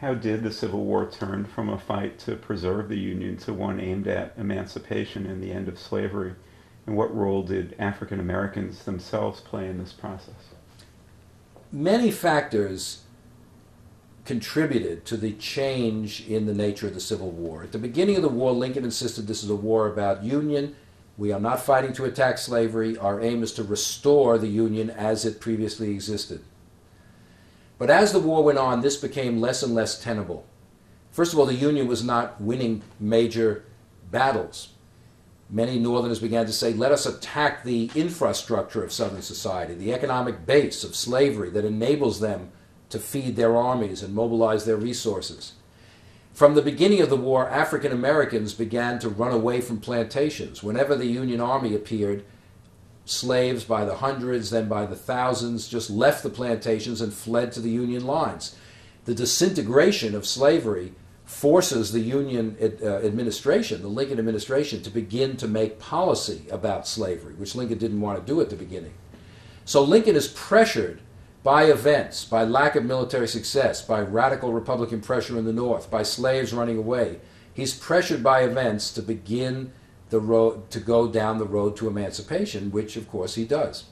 How did the Civil War turn from a fight to preserve the Union to one aimed at emancipation and the end of slavery? And what role did African Americans themselves play in this process? Many factors contributed to the change in the nature of the Civil War. At the beginning of the war, Lincoln insisted this is a war about Union. We are not fighting to attack slavery. Our aim is to restore the Union as it previously existed. But as the war went on, this became less and less tenable. First of all, the Union was not winning major battles. Many Northerners began to say, let us attack the infrastructure of Southern society, the economic base of slavery that enables them to feed their armies and mobilize their resources. From the beginning of the war, African Americans began to run away from plantations. Whenever the Union Army appeared, slaves by the hundreds, then by the thousands, just left the plantations and fled to the Union lines. The disintegration of slavery forces the Union uh, administration, the Lincoln administration, to begin to make policy about slavery, which Lincoln didn't want to do at the beginning. So Lincoln is pressured by events, by lack of military success, by radical Republican pressure in the North, by slaves running away. He's pressured by events to begin the road to go down the road to emancipation, which of course he does.